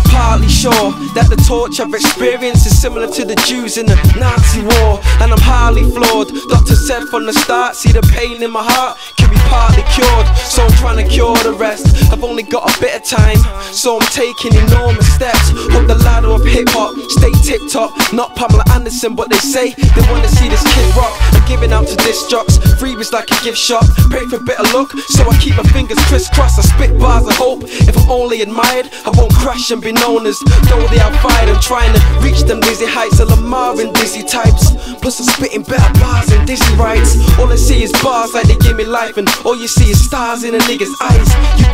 I'm partly sure that the torture I've experienced is similar to the Jews in the Nazi war. And I'm highly flawed. Doctor said from the start, see the pain in my heart can be partly cured. So I'm trying to cure the rest. I've only got a bit of time, so I'm taking enormous steps. Up the ladder of hip hop, top. Not Pamela Anderson, but they say they wanna see this kid rock. I'm giving out to disc jocks, freebies like a gift shop. Pray for better luck, so I keep my fingers crisscrossed. I spit bars of hope. If I'm only admired, I won't crash and be known as though they outfired. I'm trying to reach them dizzy heights of Lamar and dizzy types. Plus I'm spitting better bars and dizzy rights. All I see is bars like they give me life, and all you see is stars in a nigga's eyes. You